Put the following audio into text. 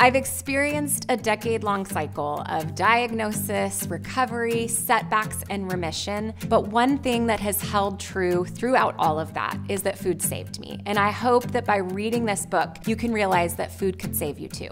I've experienced a decade long cycle of diagnosis, recovery, setbacks, and remission. But one thing that has held true throughout all of that is that food saved me. And I hope that by reading this book, you can realize that food could save you too.